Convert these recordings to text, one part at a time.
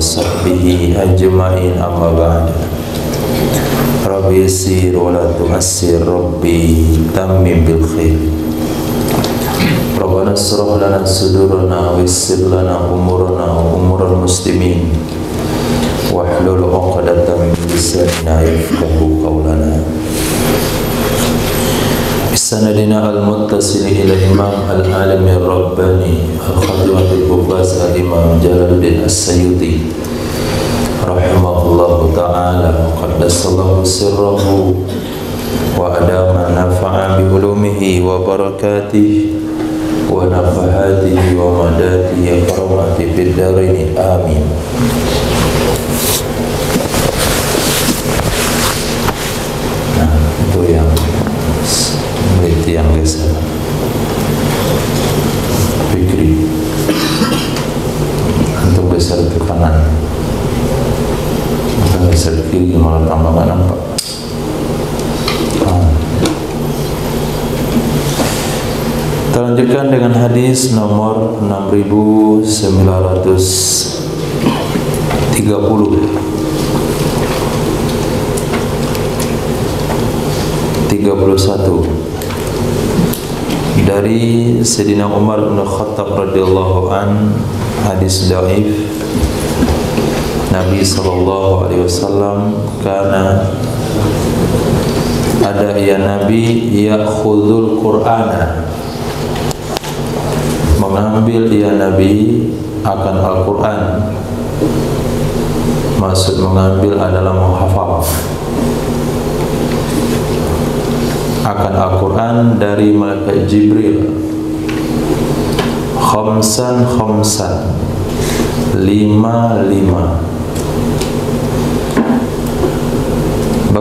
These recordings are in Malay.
وصحبه أجمعين أما بعد ربي يسير ولا تؤسر ربي تمم بالخير ربنا اشرح لنا صدورنا ويسر لنا أمورنا وأمور المسلمين واحلل عقدة من لساننا يفقه قولنا بسندنا المتصل إلى الإمام العالم الرباني الخاتم الحفاظ الإمام جلال الدين السيوطي رحمه الله تعالى وقدس الله سره وأدام نفع بعلومه وبركاته ونفحاته ومداته وكرماته في الدارين آمين kanan Maka geser ke kiri malah tambah gak nampak. Ah. Kita lanjutkan dengan hadis nomor 6930 31 dari Sayyidina Umar bin Khattab radhiyallahu an hadis dhaif Nabi sallallahu alaihi wasallam karena ada ya Nabi ya'khudul Qur'ana. Mengambil ya Nabi akan Al-Qur'an. Maksud mengambil adalah menghafal. Akan Al-Quran dari Malaikat Jibril. Khamsan Khamsan. Lima Lima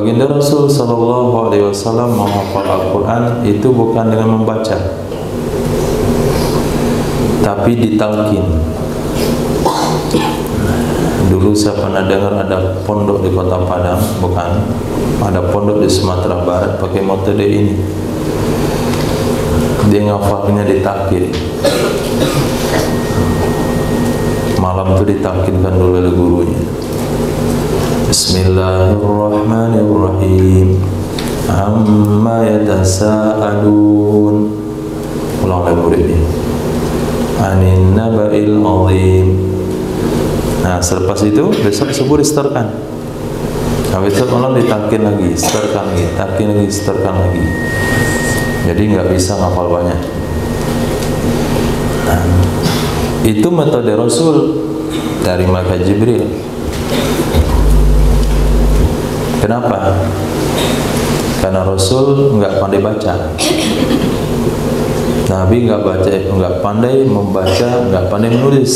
Baginda Rasul Sallallahu Alaihi Wasallam menghafal Al-Quran itu bukan dengan membaca tapi ditalkin. Dulu saya pernah dengar ada pondok di kota Padang bukan? Ada pondok di Sumatera Barat pakai metode ini. Dia ngafalnya ditakir malam itu ditakirkan dulu oleh gurunya Bismillahirrahmanirrahim. Amma yatasa'alun ulang lagi murid ini Anin naba'il azim. Nah selepas itu besok subuh disetorkan. Nah besok malam ditakin lagi, setorkan lagi, takin lagi, setorkan lagi. Jadi nggak bisa ngapal banyak. Nah, Itu metode Rasul dari Malaikat Jibril Kenapa? Karena Rasul nggak pandai baca Nabi nggak baca, nggak pandai membaca, nggak pandai menulis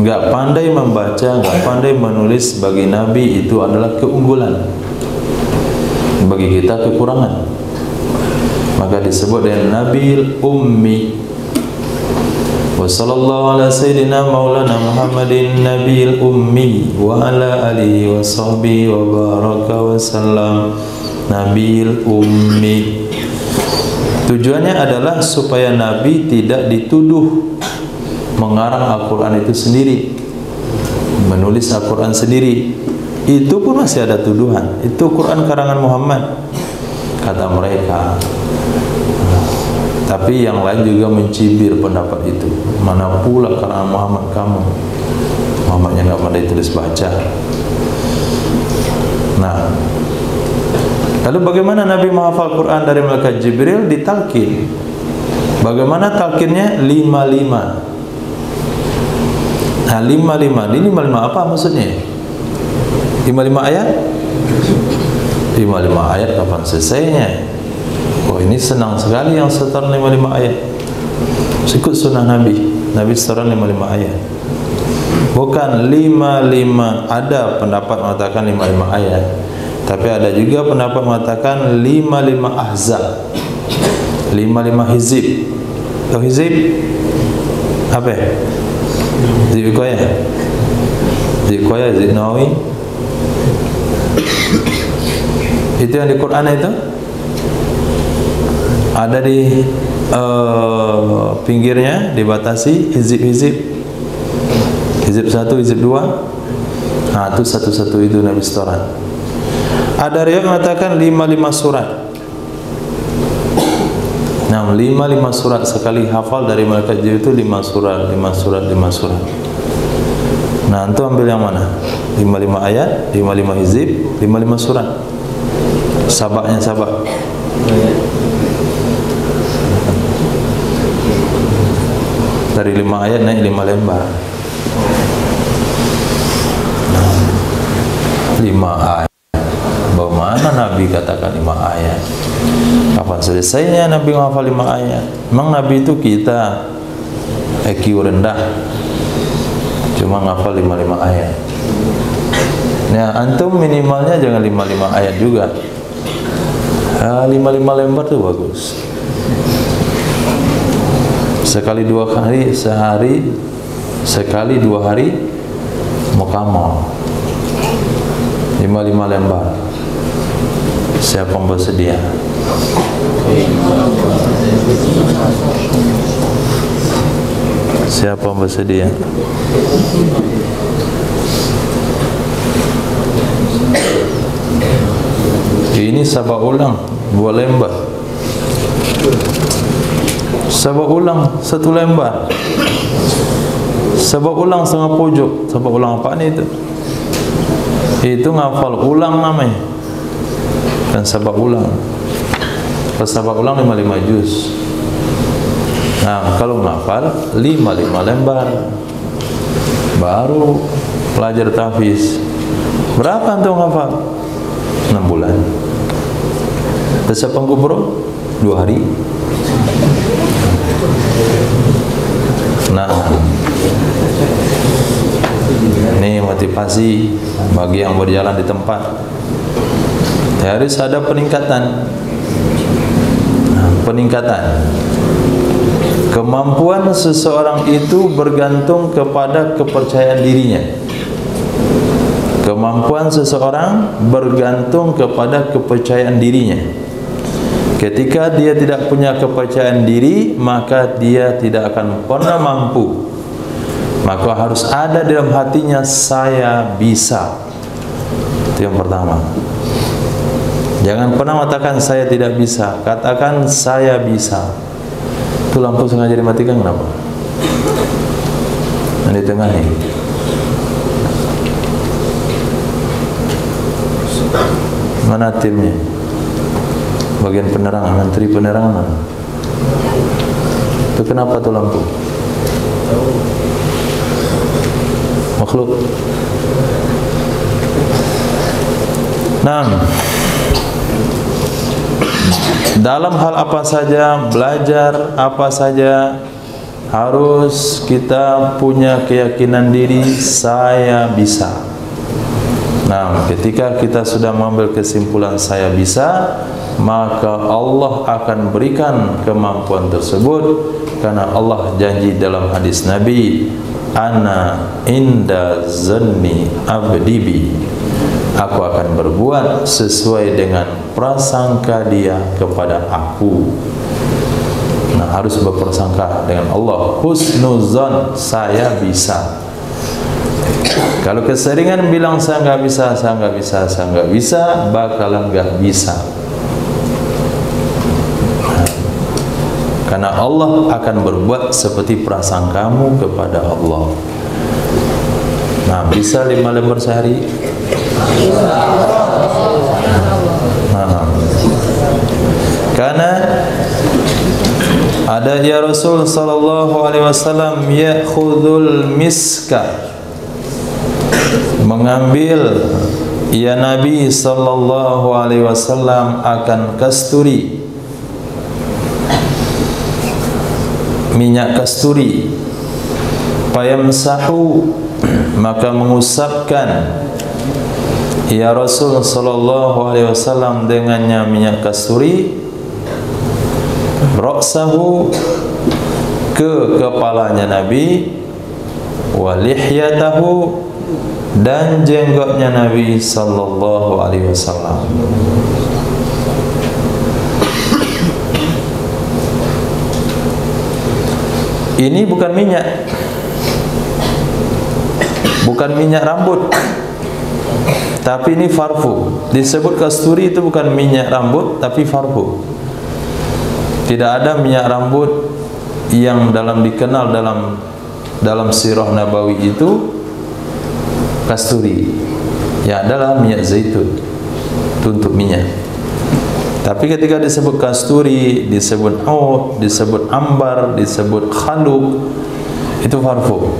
Enggak pandai membaca, enggak pandai menulis bagi Nabi itu adalah keunggulan. Bagi kita kekurangan. Maka disebut dengan Nabi Ummi. Maulana Muhammadin Nabi Ummi wa ala alihi wa sahbihi wa baraka wa sallam. Nabi Ummi. Tujuannya adalah supaya Nabi tidak dituduh mengarang Al-Quran itu sendiri menulis Al-Quran sendiri. Itu pun masih ada tuduhan. Itu Quran karangan Muhammad kata mereka. Tapi yang lain juga mencibir pendapat itu mana pula karangan Muhammad kamu Muhammadnya nggak pandai tulis baca nah lalu bagaimana Nabi menghafal Quran dari Malaikat Jibril ditalkin bagaimana talkinnya lima-lima Nah, lima lima. Ini lima lima apa maksudnya? Lima lima ayat? Lima lima ayat kapan selesainya? Oh ini senang sekali yang setor lima lima ayat. Ikut sunnah Nabi. Nabi setor lima lima ayat. Bukan lima lima. Ada pendapat mengatakan lima lima ayat. Tapi ada juga pendapat mengatakan lima lima ahzab. Lima lima hizib. Tahu hizib? Apa? Zikr Koya Zikr Koya Zikr Nawawi itu yang di Quran itu ada di uh, pinggirnya dibatasi hizib-hizib hizib. Satu, hizib dua. Nah itu satu-satu itu Nabi setoran. Ada riwayat mengatakan lima-lima surat. Nah lima-lima surat sekali hafal dari malaikat jibril itu lima surat, lima surat, lima surat. Nah itu ambil yang mana? lima-lima ayat, lima-lima hizib, lima-lima surat. Sabaknya sabak dari lima ayat naik lima lembar. Lima ayat. Bagaimana Nabi katakan lima ayat? Kapan selesainya Nabi menghafal lima ayat? Memang Nabi itu kita IQ rendah. Cuma menghafal lima-lima ayat. Nah, antum minimalnya jangan lima-lima ayat juga. Ah, lima-lima lembar tu bagus sekali dua hari sehari sekali dua hari mukamal lima lima lembar. Siapa yang bersedia? Siapa yang bersedia? Ini sabak ulang dua lembar Sebab ulang satu lembar. Sebab ulang setengah pojok Sebab ulang apa ni itu Itu ngafal ulang namanya. Dan sebab ulang. Sebab ulang lima-lima juz. Nah kalau ngafal Lima-lima lembar. Baru Pelajar tahfiz. Berapa antum ngafal? Enam bulan. Terus apa Dua hari Nah, ini motivasi bagi yang berjalan di tempat. Harus ada peningkatan. Peningkatan. Kemampuan seseorang itu bergantung kepada kepercayaan dirinya. Kemampuan seseorang bergantung kepada kepercayaan dirinya. Ketika dia tidak punya kepercayaan diri, maka dia tidak akan pernah mampu. Maka harus ada dalam hatinya saya bisa. Itu yang pertama. Jangan pernah mengatakan saya tidak bisa, katakan saya bisa. Itu lampu sengaja dimatikan kenapa? Di tengah ini. Mana timnya? Bagian penerangan menteri penerangan. Itu kenapa tu lampu? Makhluk. Nah, dalam hal apa saja belajar apa saja harus kita punya keyakinan diri saya bisa. Nah, ketika kita sudah mengambil kesimpulan saya bisa, maka Allah akan berikan kemampuan tersebut karena Allah janji dalam hadis Nabi ana inda zanni abdibi aku akan berbuat sesuai dengan prasangka dia kepada aku. Nah harus berprasangka dengan Allah. Husnuzan saya bisa. Kalau keseringan bilang saya enggak bisa saya enggak bisa saya enggak bisa bakalan enggak bisa Karena Allah akan berbuat seperti prasangkamu kepada Allah. Nah, bisa lima lembar sehari? Nah. Karena ada ya Rasul sallallahu alaihi wasallam ya'khudul miska mengambil ya Nabi sallallahu alaihi wasallam akan kasturi minyak kasturi. Sahu maka mengusapkan ya Rasul sallallahu alaihi wasallam dengannya minyak kasturi ra'sahu ke kepalanya Nabi walihyatahu dan jenggotnya Nabi sallallahu alaihi wasallam ini bukan minyak. Bukan minyak rambut. Tapi ini farfu. Disebut kasturi itu bukan minyak rambut tapi farfu. Tidak ada minyak rambut yang dalam dikenal dalam dalam sirah nabawi itu kasturi. Yang adalah minyak zaitun. Itu untuk minyak tapi ketika disebut kasturi, disebut oud, disebut ambar, disebut khaluk, itu farfu.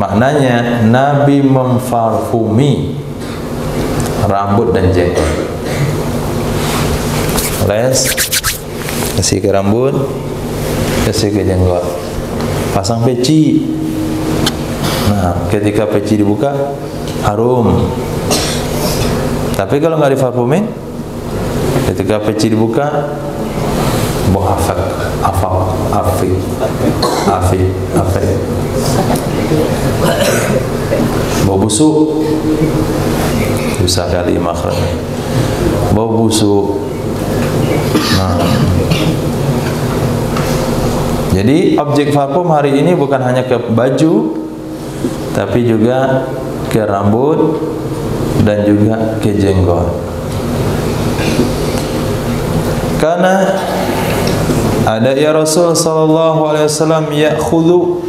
Maknanya Nabi memfarfumi rambut dan jenggot. Les, kasih ke rambut, kasih ke jenggot. Pasang peci. Nah, ketika peci dibuka, harum. Tapi kalau nggak difarfumin, ketika peci dibuka bau afak afak afi afi afi bau busuk susah kali makhrajnya bau busuk. Nah. Jadi objek parfum hari ini bukan hanya ke baju tapi juga ke rambut dan juga ke jenggot karena ada ya Rasul sallallahu alaihi wasallam ya'khudhu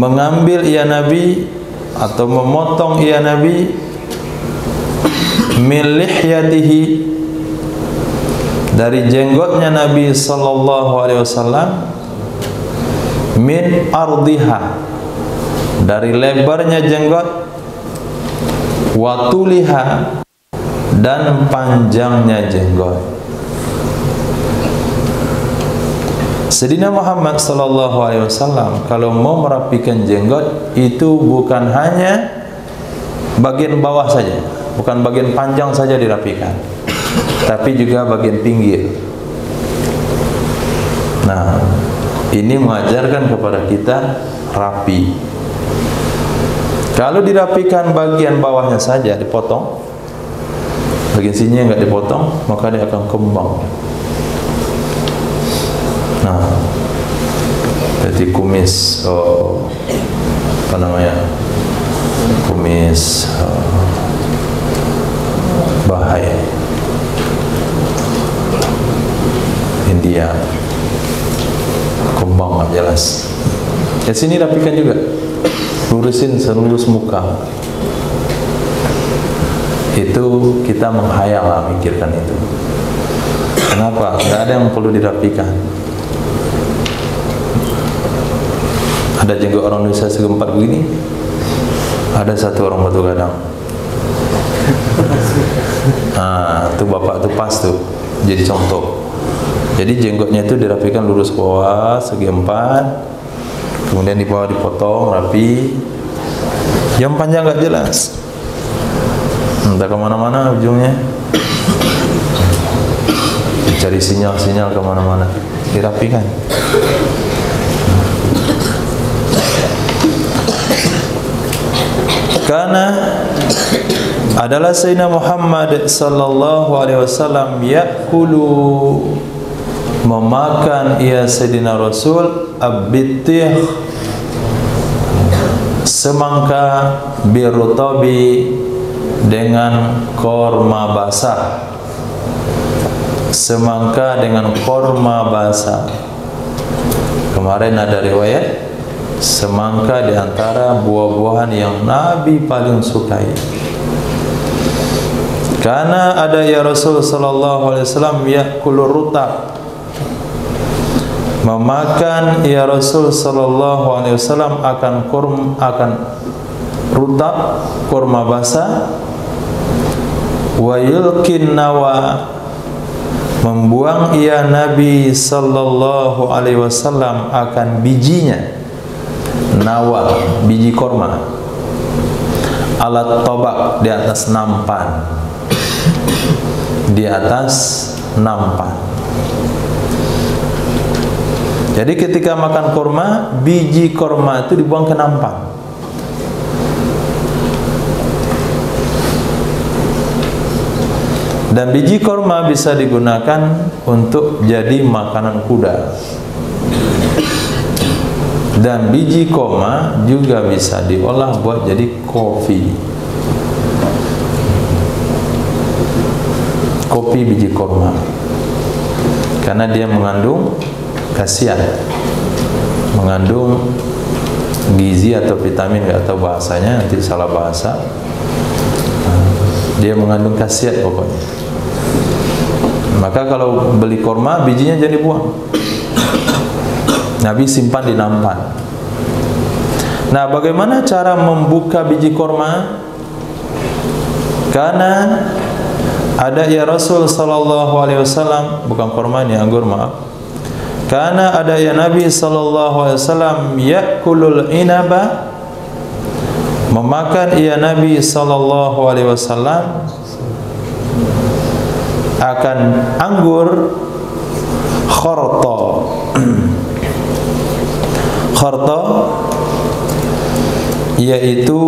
mengambil ya Nabi atau memotong ya Nabi min lihyatihi dari jenggotnya Nabi sallallahu alaihi wasallam min ardiha dari lebarnya jenggot watuliha dan panjangnya jenggot. Sedina Muhammad sallallahu alaihi wasallam kalau mau merapikan jenggot itu bukan hanya bagian bawah saja, bukan bagian panjang saja dirapikan. Tapi juga bagian pinggir. Nah, ini mengajarkan kepada kita rapi. Kalau dirapikan bagian bawahnya saja dipotong, bagian sini yang enggak dipotong maka dia akan kembang. Nah. Jadi kumis oh, apa namanya kumis oh, bahaya. India. Kembang enggak jelas. Di sini rapikan juga. Lurusin seluruh muka itu kita menghayal lah mikirkan itu. Kenapa? tidak ada yang perlu dirapikan. Ada jenggot orang Indonesia segempat begini. Ada satu orang batu gadang. Nah itu bapak itu pas tuh jadi contoh. Jadi jenggotnya itu dirapikan lurus bawah segi empat kemudian di bawah dipotong rapi. Yang panjang enggak jelas entah ke mana-mana ujungnya. Cari sinyal-sinyal ke mana-mana. Dirapikan. Karena adalah Sayyidina Muhammad sallallahu alaihi wasallam yakulu memakan ia Sayyidina Rasul abitih semangka birutabi dengan korma basah. Semangka dengan korma basah. Kemarin ada riwayat semangka di antara buah-buahan yang Nabi paling sukai. Karena ada ya Rasul sallallahu alaihi wasallam yakul rutab memakan ya Rasul sallallahu alaihi wasallam akan kurm akan rutab kurma basah wa yulkin nawa. Membuang ia Nabi sallallahu alaihi wasallam akan bijinya. Nawa biji korma. Alat tobak di atas nampan. Di atas nampan. Jadi ketika makan korma, biji korma itu dibuang ke nampan. Dan biji korma bisa digunakan untuk jadi makanan kuda. Dan biji korma juga bisa diolah buat jadi kopi. Kopi biji korma. Karena dia mengandung khasiat. Mengandung gizi atau vitamin enggak tahu bahasanya nanti salah bahasa. Dia mengandung khasiat pokoknya. Maka kalau beli korma bijinya jadi buang. Nabi simpan di nampan. Nah, bagaimana cara membuka biji korma? Karena ada ya Rasul sallallahu alaihi wasallam bukan korma ini anggur maaf. Karena ada ya Nabi sallallahu alaihi wasallam yakulul inaba memakan ya Nabi sallallahu alaihi wasallam akan anggur kharta. Kharta yaitu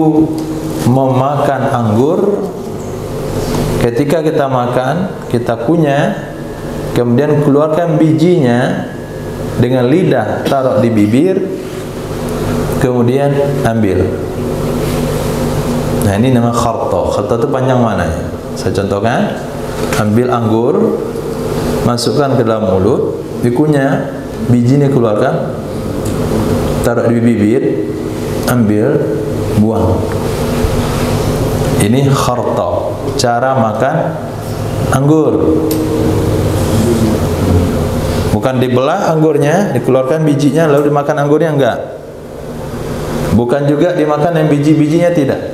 memakan anggur. Ketika kita makan kita punya kemudian keluarkan bijinya dengan lidah taruh di bibir kemudian ambil nah ini nama kharta. Kharta itu panjang mana ya saya contohkan. Ambil anggur masukkan ke dalam mulut dikunyah bijinya keluarkan taruh di bibir ambil buang. Ini kharta. Cara makan anggur. Bukan dibelah anggurnya dikeluarkan bijinya lalu dimakan anggurnya enggak. Bukan juga dimakan yang biji-bijinya tidak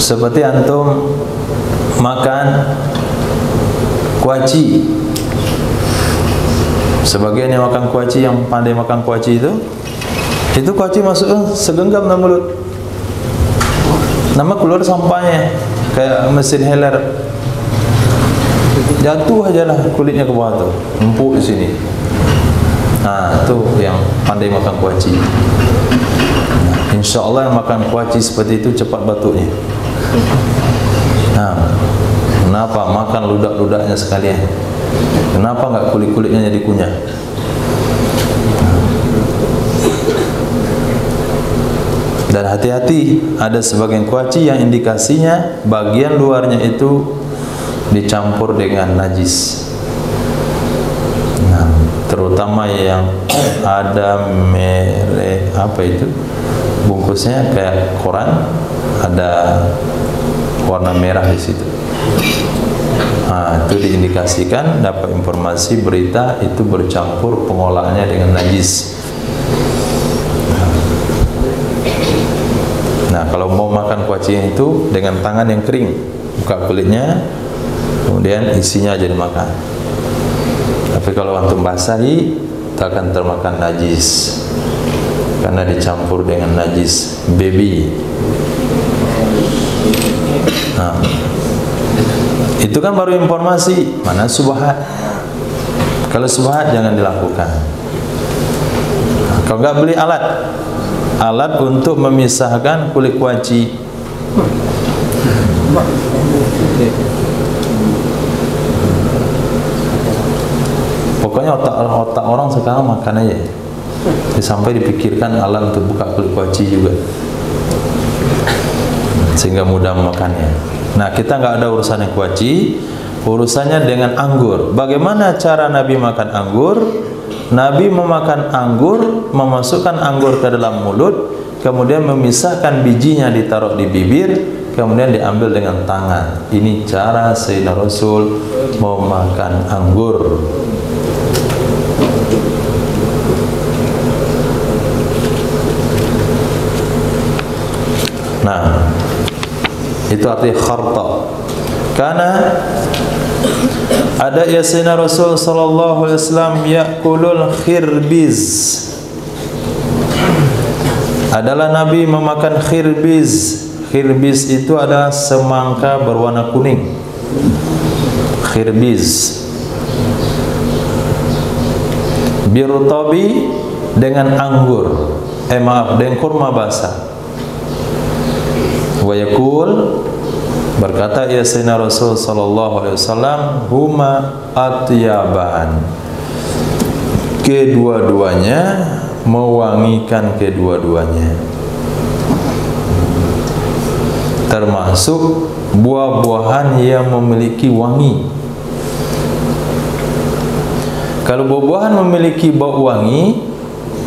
seperti antum makan kuaci. Sebagian yang makan kuaci yang pandai makan kuaci itu itu kuaci masuk segenggam dalam mulut. Nama keluar sampahnya kayak mesin heler. Jatuh aja lah kulitnya ke bawah tu. Empuk di sini. Nah itu yang pandai makan kuaci. Insya Allah yang makan kuaci seperti itu cepat batuknya nah Kenapa makan ludak-ludaknya sekalian? Kenapa enggak kulit-kulitnya jadi kunyah? Dan hati-hati, ada sebagian kuaci yang indikasinya bagian luarnya itu dicampur dengan najis. Nah, terutama yang ada mere apa itu? Bungkusnya kayak koran, ada warna merah di situ. Ha, itu diindikasikan dapat informasi berita itu bercampur pengolahannya dengan najis. Nah kalau mau makan kuaci itu dengan tangan yang kering buka kulitnya kemudian isinya jadi makan. Tapi kalau antum basahi tak akan termakan najis. Karena dicampur dengan najis baby nah itu kan baru informasi. Mana subhat kalau subhat jangan dilakukan. Kalau enggak beli alat alat untuk memisahkan kulit kuaci. Pokoknya otak otak orang sekarang makan aja. Sampai dipikirkan alat untuk buka kulit kuaci juga sehingga mudah memakannya Nah, kita enggak ada urusan yang kuaci, urusannya dengan anggur. Bagaimana cara Nabi makan anggur? Nabi memakan anggur, memasukkan anggur ke dalam mulut, kemudian memisahkan bijinya ditaruh di bibir, kemudian diambil dengan tangan. Ini cara Sayyidina Rasul memakan anggur. Nah, itu arti kharta. Karena ada yasina Rasul sallallahu alaihi wasallam yakulul khirbiz adalah Nabi memakan khirbiz khirbiz itu ada semangka berwarna kuning. Khirbiz birutabi dengan anggur. Eh maaf dengan kurma basah. Wa yakul berkata ya sayyidina rasul sallallahu alaihi wasallam huma atyaban kedua-duanya mewangikan kedua-duanya. Termasuk buah-buahan yang memiliki wangi. Kalau buah-buahan memiliki bau wangi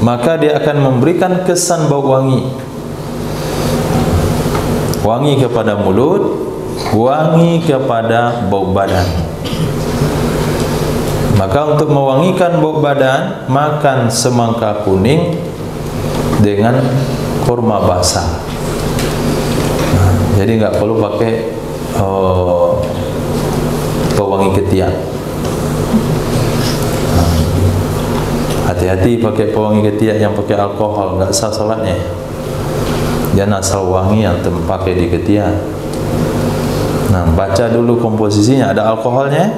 maka dia akan memberikan kesan bau wangi. Wangi kepada mulut wangi kepada bau badan. Maka untuk mewangikan bau badan makan semangka kuning dengan kurma basah. Jadi enggak perlu pakai pewangi ketiak. Hati-hati pakai pewangi ketiak yang pakai alkohol enggak sah salatnya. Jangan asal wangi yang terpakai di ketiak nah baca dulu komposisinya. Ada alkoholnya?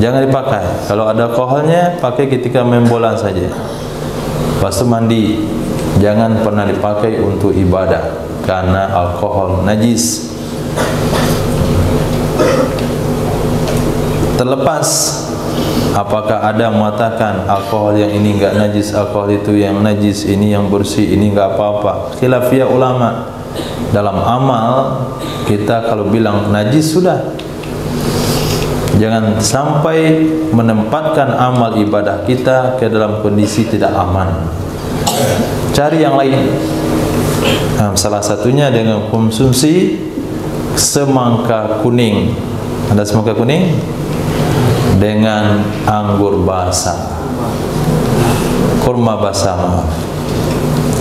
Jangan dipakai. Kalau ada alkoholnya pakai ketika main bola saja. Itu mandi. Jangan pernah dipakai untuk ibadah karena alkohol najis. Terlepas apakah ada mengatakan alkohol yang ini enggak najis alkohol itu yang najis ini yang bersih ini enggak apa-apa? Khilafiyah ulama dalam amal kita kalau bilang najis sudah. Jangan sampai menempatkan amal ibadah kita ke dalam kondisi tidak aman. Cari yang lain. Nah, salah satunya dengan konsumsi semangka kuning. Ada semangka kuning? Dengan anggur basah. Kurma basah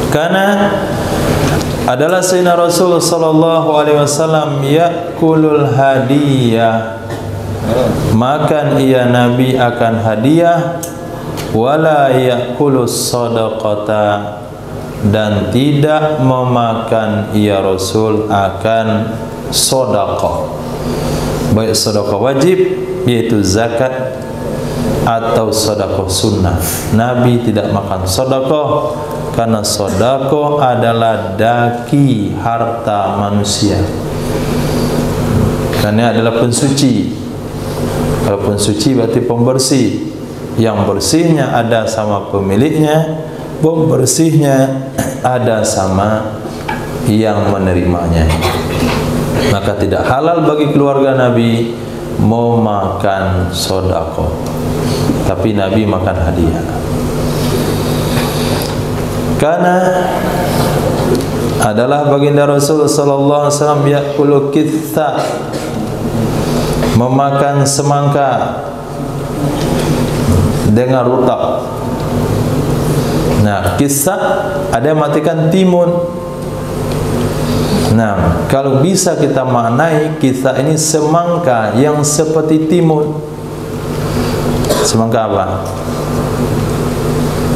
karena adalah Sayyidina Rasul sallallahu alaihi wasallam yakulul hadiyah. Makan ia nabi akan hadiah. Wala yakulus sadaqata. Dan tidak memakan ia Rasul akan sedekah baik sedekah wajib yaitu zakat atau sedekah sunnah. Nabi tidak makan sedekah karena sedekah adalah daki harta manusia. Karena adalah pensuci. Kalau pensuci berarti pembersih. Yang bersihnya ada sama pemiliknya, pembersihnya ada sama yang menerimanya. Maka tidak halal bagi keluarga Nabi mau makan sodako tapi Nabi makan hadiah karena adalah baginda Rasul sallallahu alaihi wasallam yakulu kitha memakan semangka dengan rutak nah kisah ada matikan timun Nah, kalau bisa kita maknai kita ini semangka yang seperti timun. Semangka apa?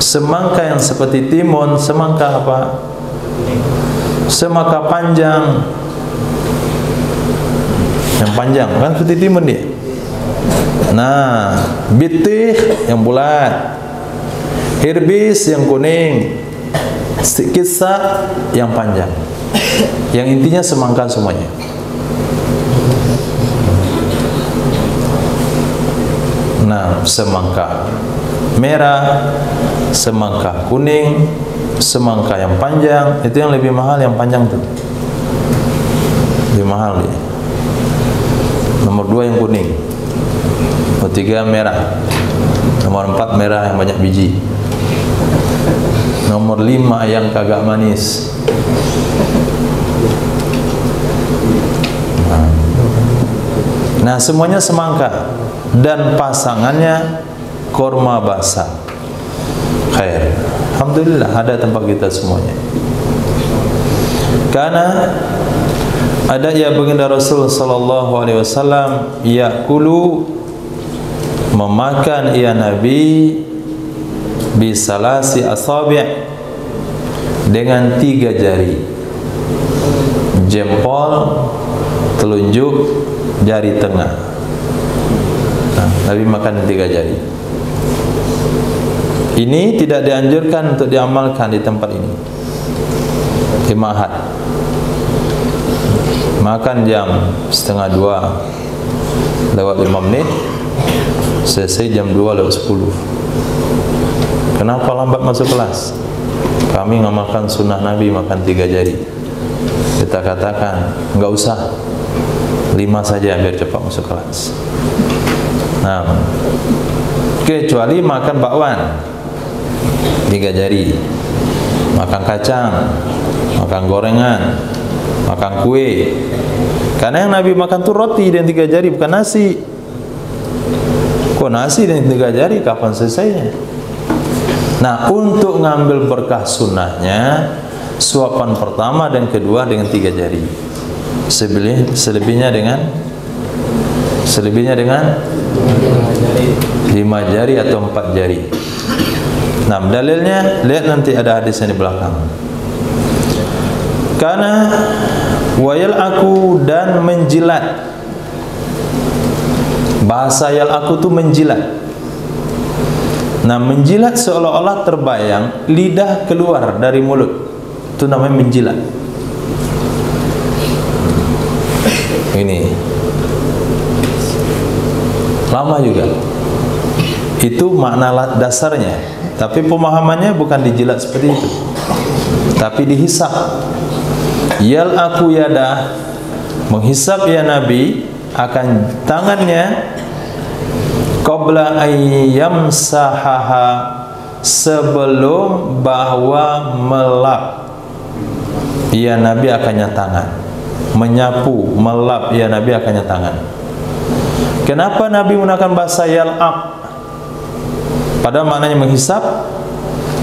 Semangka yang seperti timun, semangka apa? Semangka panjang. Yang panjang kan seperti timun dia. Nah, bitih yang bulat. Hirbis yang kuning. Kisah yang panjang yang intinya semangka semuanya nah semangka merah semangka kuning semangka yang panjang. Itu yang lebih mahal yang panjang tu lebih mahal dia. Nomor dua yang kuning. Nomor tiga merah. Nomor empat merah yang banyak biji. Nomor lima yang kagak manis. Nah semuanya semangka. Dan pasangannya korma basah. Khair. Alhamdulillah ada tempat kita semuanya. Karena ada ya baginda Rasul sallallahu alaihi wasallam yakulu memakan ia Nabi bisalasi asabi' dengan tiga jari jempol telunjuk jari tengah nah, Nabi makan tiga jari Ini tidak dianjurkan untuk diamalkan di tempat ini. Di Mahat. Makan jam setengah dua lewat lima menit. Selesai jam dua lewat sepuluh. Kenapa lambat masuk kelas? Kami ngamalkan sunnah Nabi makan tiga jari. Kita katakan, enggak usah. Lima saja biar cepat masuk kelas. Nah, kecuali makan bakwan tiga jari. Makan kacang makan gorengan makan kue. Karena yang Nabi makan tu roti dan tiga jari bukan nasi. Kok nasi dan tiga jari? Kapan selesainya? Nah untuk ngambil berkah sunnahnya suapan pertama dan kedua dengan tiga jari. Selebihnya dengan selebihnya dengan lima jari atau empat jari nah dalilnya lihat nanti ada hadis yang di belakang. Karena wayal aku dan menjilat. Bahasa yal aku tu menjilat. Nah menjilat seolah-olah terbayang lidah keluar dari mulut. Itu namanya menjilat. Ini. Lama juga itu makna dasarnya. Tapi pemahamannya bukan dijilat seperti itu. Tapi dihisap. Yal aku yada menghisap ya nabi akan tangannya qabla ayyam sahaha sebelum bahwa melap. Ya nabi akannya tangan. Menyapu melap ya nabi akannya tangan. Kenapa Nabi menggunakan bahasa yal'aq? Pada maknanya menghisap,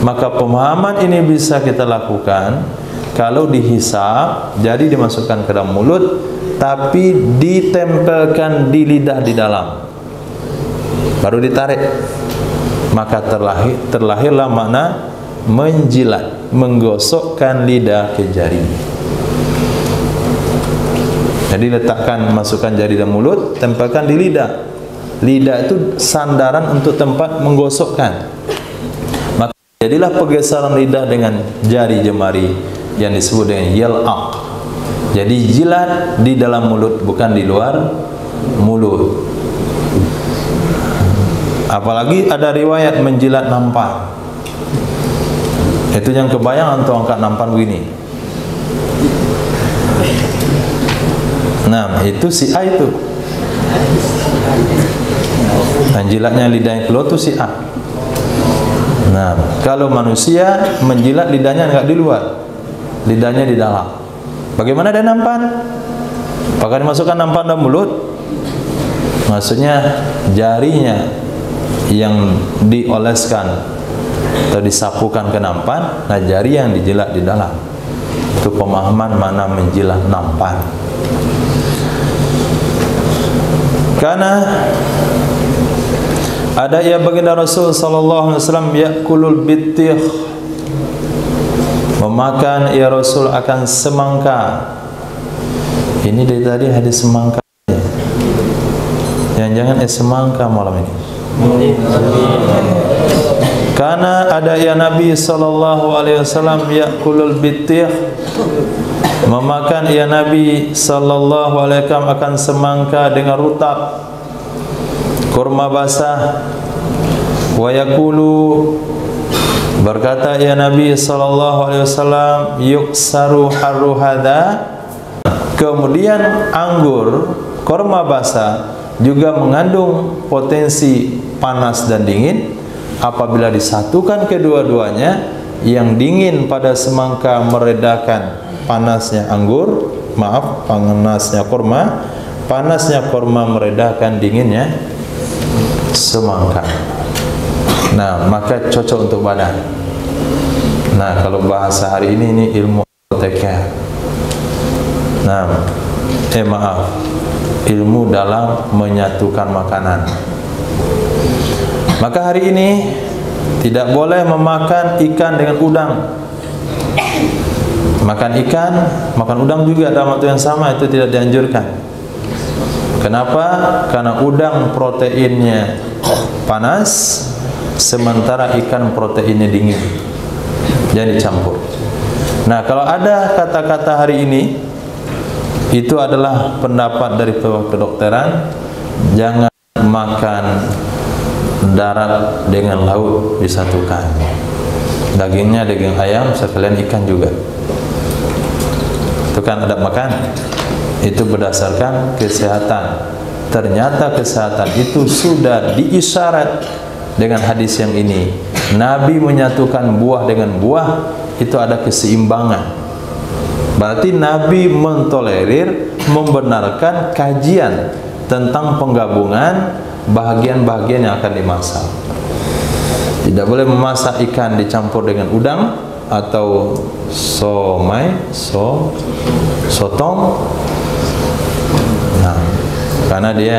maka pemahaman ini bisa kita lakukan kalau dihisap, jadi dimasukkan ke dalam mulut, tapi ditempelkan di lidah di dalam. Baru ditarik. Maka terlahir, terlahirlah makna menjilat, menggosokkan lidah ke jari. Jadi letakkan masukkan jari dalam mulut, tempelkan di lidah. Lidah itu sandaran untuk tempat menggosokkan. Maka jadilah pergeseran lidah dengan jari jemari yang disebut dengan yal'aq. Jadi jilat di dalam mulut bukan di luar mulut. Apalagi ada riwayat menjilat nampan. Itu yang kebayang untuk angkat nampan begini. Nah, itu si A itu. Menjilatnya lidah yang keluar itu si A. Nah, kalau manusia menjilat lidahnya enggak di luar. Lidahnya di dalam. Bagaimana dia nampan? Apakah dimasukkan nampan dalam mulut? Maksudnya jarinya yang dioleskan atau disapukan ke nampan, nah jari yang dijilat di dalam. Itu pemahaman mana menjilat nampan. Karena ada ya baginda Rasul sallallahu alaihi wasallam yakulul bitikh memakan ya Rasul akan semangka. Ini dari tadi hadis semangka. Jangan-jangan es semangka malam ini. Karena ada ya Nabi sallallahu alaihi wasallam yakulul bitikh memakan ya Nabi sallallahu alaihi wasallam akan semangka dengan rutab kurma basah. Wa yaqulu berkata ya Nabi sallallahu alaihi wasallam yuksaru harru hadha. Kemudian anggur kurma basah juga mengandung potensi panas dan dingin. Apabila disatukan kedua-duanya yang dingin pada semangka meredakan panasnya anggur, maaf, panasnya kurma, panasnya kurma meredakan dinginnya semangka. Nah, maka cocok untuk badan. Nah, kalau bahasa hari ini ini ilmu teker. Nah, eh maaf, ilmu dalam menyatukan makanan. Maka hari ini tidak boleh memakan ikan dengan udang makan ikan, makan udang juga dalam waktu yang sama itu tidak dianjurkan. Kenapa? Karena udang proteinnya panas, sementara ikan proteinnya dingin. Jangan dicampur nah kalau ada kata-kata hari ini itu adalah pendapat dari kedokteran. Jangan makan darat dengan laut disatukan. Dagingnya daging ayam sekalian ikan juga. Itu kan ada makan itu berdasarkan kesehatan. Ternyata kesehatan itu sudah diisyarat dengan hadis yang ini. Nabi menyatukan buah dengan buah itu ada keseimbangan. Berarti Nabi mentolerir membenarkan kajian tentang penggabungan bahagian-bahagian yang akan dimasak. Tidak boleh memasak ikan dicampur dengan udang atau somai so sotong karena dia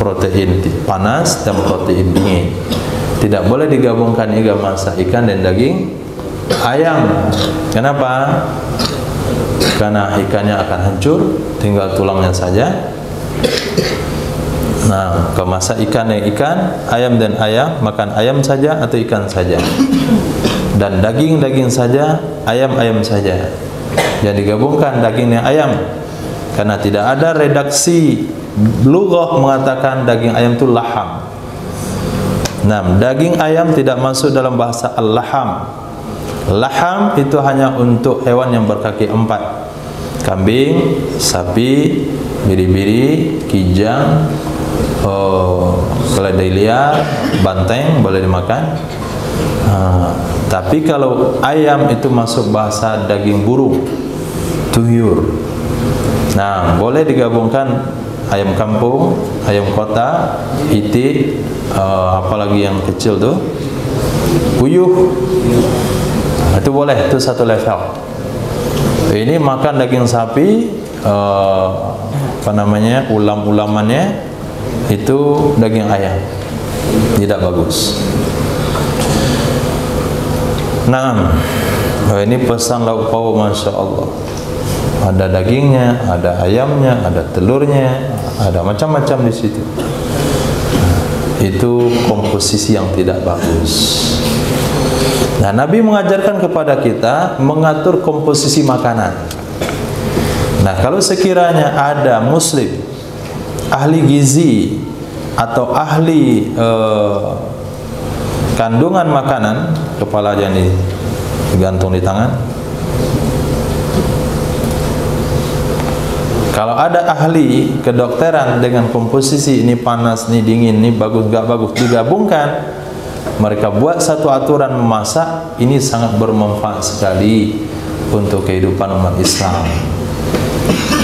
protein panas dan protein dingin. Tidak boleh digabungkan iga masak ikan dan daging ayam. Kenapa? karena ikannya akan hancur tinggal tulangnya saja. Nah kalau masak ikan dan ikan ayam dan ayam makan ayam saja atau ikan saja. Dan daging-daging saja ayam-ayam saja. Yang digabungkan daging dan ayam karena tidak ada redaksi lughah mengatakan daging ayam itu laham. Nah, daging ayam tidak masuk dalam bahasa al-laham. Laham itu hanya untuk hewan yang berkaki empat. Kambing, sapi, biri-biri, kijang, oh, keledai liar, banteng boleh dimakan. Ha, tapi kalau ayam itu masuk bahasa daging burung, tuyur, Nah, boleh digabungkan ayam kampung, ayam kota, itik, uh, apalagi yang kecil tu, puyuh. Nah, itu boleh, itu satu level. Ini makan daging sapi, uh, apa namanya, ulam-ulamannya itu daging ayam, tidak bagus. Nah, ini pesan lauk pauk, masya Allah ada dagingnya, ada ayamnya, ada telurnya, ada macam-macam di situ. Itu komposisi yang tidak bagus. Nah, Nabi mengajarkan kepada kita mengatur komposisi makanan. Nah, kalau sekiranya ada muslim ahli gizi atau ahli eh, kandungan makanan, kepala yang digantung di tangan, Kalau ada ahli kedokteran dengan komposisi ini panas, ini dingin, ini bagus, enggak bagus digabungkan, mereka buat satu aturan memasak, ini sangat bermanfaat sekali untuk kehidupan umat Islam.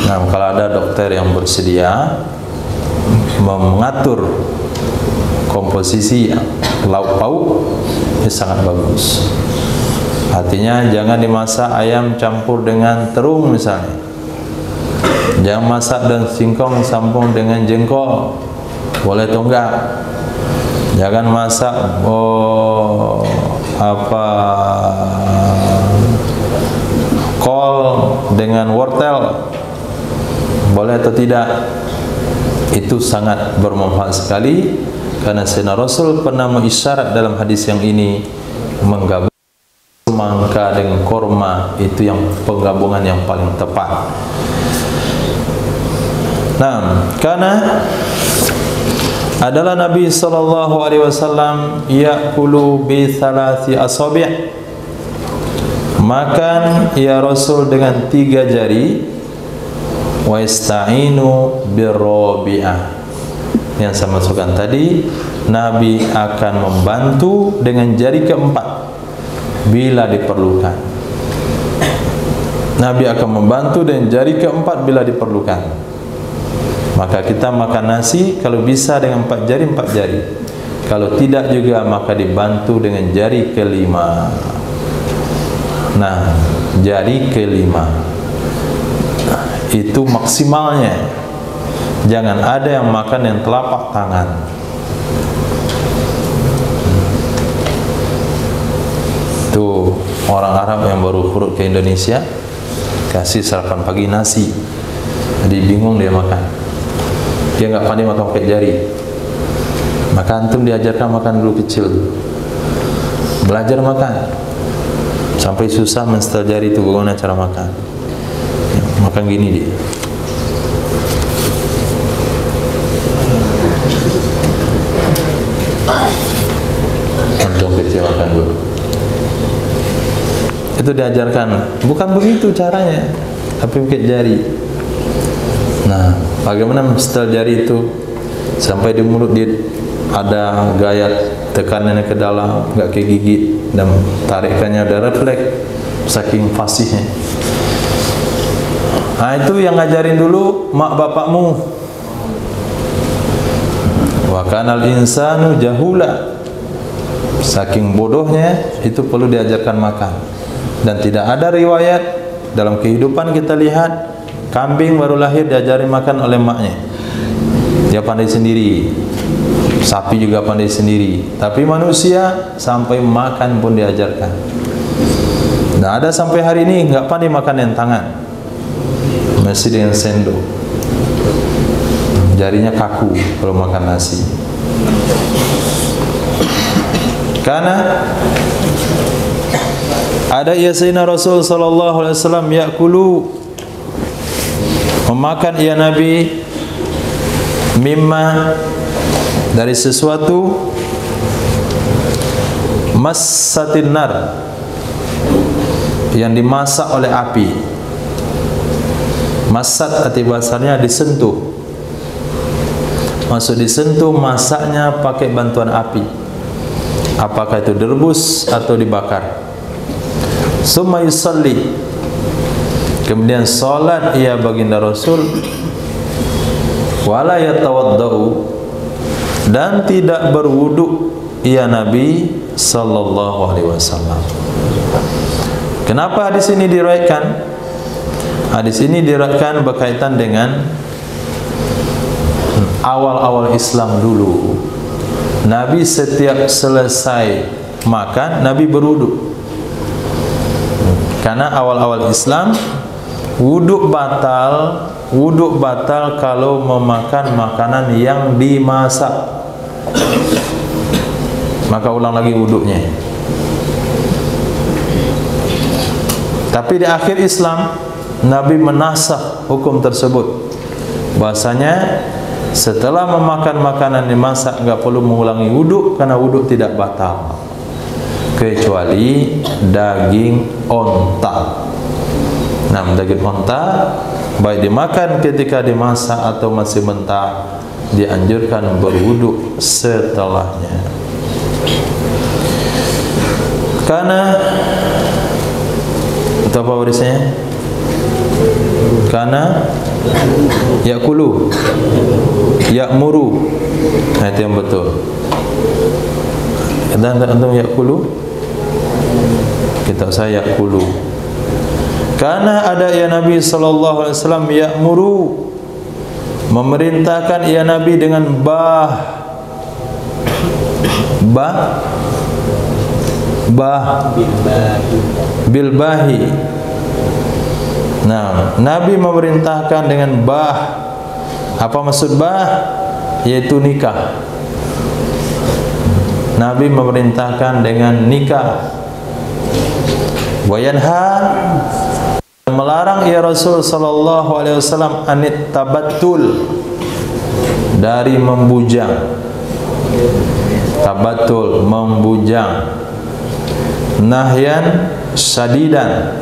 Nah, kalau ada dokter yang bersedia mengatur komposisi lauk pauk, ini sangat bagus. Artinya jangan dimasak ayam campur dengan terung misalnya. Jangan masak dan singkong sambung dengan jengkol Boleh tonggak? Jangan masak oh, apa Kol dengan wortel. Boleh atau tidak? Itu sangat bermanfaat sekali Karena Sayyidina Rasul pernah mengisyarat dalam hadis yang ini Menggabung semangka dengan korma Itu yang penggabungan yang paling tepat Nah, karena adalah Nabi sallallahu alaihi wasallam yaqulu bi thalathi asabi' makan ya Rasul dengan tiga jari. Wa ista'inu birrabi'ah yang saya masukkan tadi Nabi akan membantu dengan jari keempat bila diperlukan. Nabi akan membantu dengan jari keempat bila diperlukan maka kita makan nasi kalau bisa dengan empat jari empat jari. Kalau tidak juga maka dibantu dengan jari kelima. Nah jari kelima. Itu maksimalnya. Jangan ada yang makan yang telapak tangan. Itu orang Arab yang baru kurut ke Indonesia kasih sarapan pagi nasi. Jadi bingung dia makan dia enggak pandai makan pakai jari. Maka antum diajarkan makan dulu kecil. Belajar makan. Sampai susah menstel jari itu bagaimana cara makan? Ya, makan gini dia. Antum kecil makan dulu. Itu diajarkan. Bukan begitu caranya tapi pakai jari. Nah bagaimana menstel jari itu? Sampai di mulut dia ada gaya tekanannya ke dalam enggak ke gigi dan tarikannya ada refleks saking fasihnya. Nah itu yang ngajarin dulu mak bapakmu. Wa kanal insanu jahula. Saking bodohnya itu perlu diajarkan makan. Dan tidak ada riwayat dalam kehidupan kita lihat kambing baru lahir diajari makan oleh maknya. Dia pandai sendiri. Sapi juga pandai sendiri. Tapi manusia sampai makan pun diajarkan. Nah ada sampai hari ini enggak pandai makan dengan tangan. Masih dengan sendok. Jarinya kaku kalau makan nasi. Karena ada ia Sayyidina Rasul sallallahu alaihi wasallam yakulu memakan ia Nabi mimma dari sesuatu massatin nar yang dimasak oleh api. Masak arti bahasanya disentuh. Maksud disentuh masaknya pakai bantuan api. Apakah itu direbus atau dibakar? Summa yusalli kemudian salat ia baginda rasul wala yatawaddau dan tidak berwudu ia Nabi sallallahu alaihi wasallam. Kenapa hadis ini diriwayatkan? Hadis ini diriwayatkan berkaitan dengan awal-awal Islam dulu. Nabi setiap selesai makan, Nabi berwudu. Karena awal-awal Islam wudu batal, wudu batal kalau memakan makanan yang dimasak. Maka ulang lagi wuduknya. Tapi di akhir Islam Nabi menasah hukum tersebut. Bahasanya setelah memakan makanan dimasak enggak perlu mengulangi wuduk karena wuduk tidak batal. Kecuali daging onta nah daging onta baik dimakan ketika dimasak atau masih mentah dianjurkan berwuduk setelahnya. Karena itu apa warisnya? Karena yakulu yakmuru. Nah, itu yang betul. Dan antum yakulu? Kita saya yakulu karena ada ya Nabi sallallahu alaihi wasallam yakmuru memerintahkan ya Nabi dengan bah. Bah? Bah. Bilbahi. Nah nabi memerintahkan dengan bah. Apa maksud bah? Yaitu nikah. Nabi memerintahkan dengan nikah. Wayanha melarang ya rasul sallallahu alaihi wasallam anit tabattul dari membujang. Tabattul membujang. Nahyan sadidan.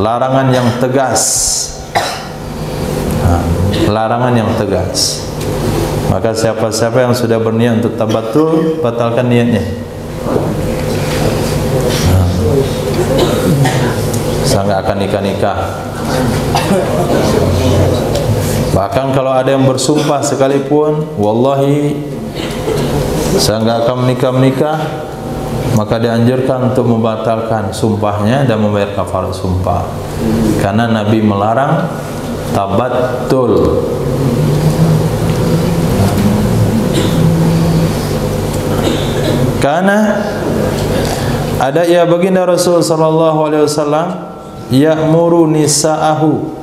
Larangan yang tegas. Ha, larangan yang tegas. Maka siapa-siapa yang sudah berniat untuk tabatul batalkan niatnya saya enggak akan nikah-nikah. Bahkan kalau ada yang bersumpah sekalipun wallahi saya enggak akan menikah-menikah maka dianjurkan untuk membatalkan sumpahnya dan membayar kafarat sumpah. Karena Nabi melarang tabattul karena ada ya baginda Rasul sallallahu alaihi wasallam ya'muru nisa'ahu.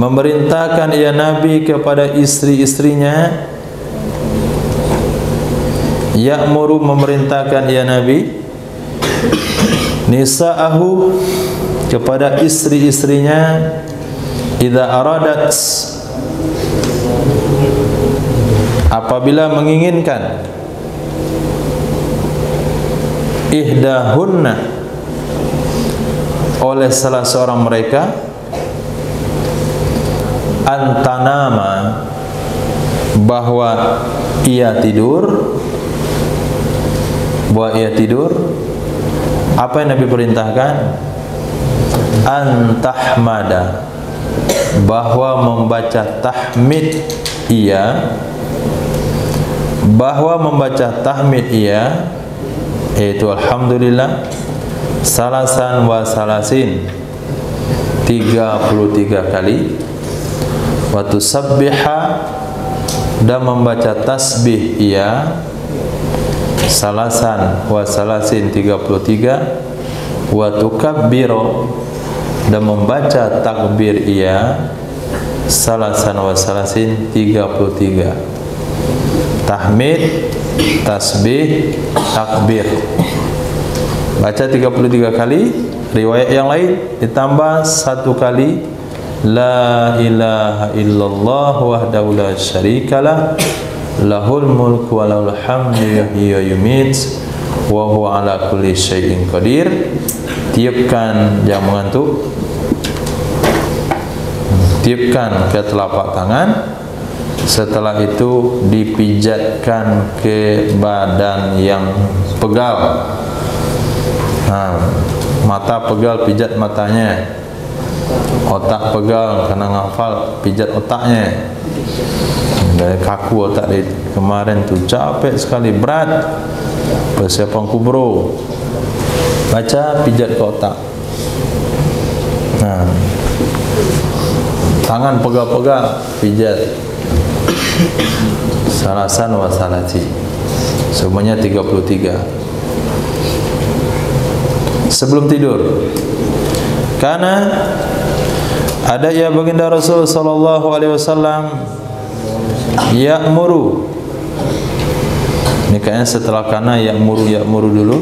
Memerintahkan ia Nabi kepada istri-istrinya ya'muru memerintahkan ya Nabi nisa'ahu kepada istri-istrinya idza aradat apabila menginginkan ihdahunna oleh salah seorang mereka. Antanama bahwa ia tidur. Bahwa ia tidur. Apa yang Nabi perintahkan? Antahmada bahwa membaca tahmid ia. Bahwa membaca tahmid ia yaitu alhamdulillah salasan wa salasin. 33 kali. Wa tusabbiha dan membaca tasbih ia. Salasan wa salasin 33 wa tukabbiru dan membaca takbir ia. Salasan wa salasin 33 tahmid tasbih takbir baca 33 kali. Riwayat yang lain ditambah satu kali. La ilaha illallah wahdahu la syarikalah. Lahul mulku wa lahul hamdu yuhyi wa yumit wa huwa ala kulli syai'in qadir. Tiupkan yang mengantuk. Tiupkan ke telapak tangan. Setelah itu dipijatkan ke badan yang pegal ha, mata pegal pijat matanya. Otak pegal kena ngafal pijat otaknya. Dari kaku otak dia. Kemarin tu capek sekali berat. Persiapan kubro. Baca pijat ke otak. Ha. tangan pegal-pegal pijat. Salasan wa salati. Semuanya 33 sebelum tidur. Karena ada ya baginda Rasul sallallahu alaihi wasallam ya'muru. Ini kayaknya setelah kana ya'muru ya'muru dulu.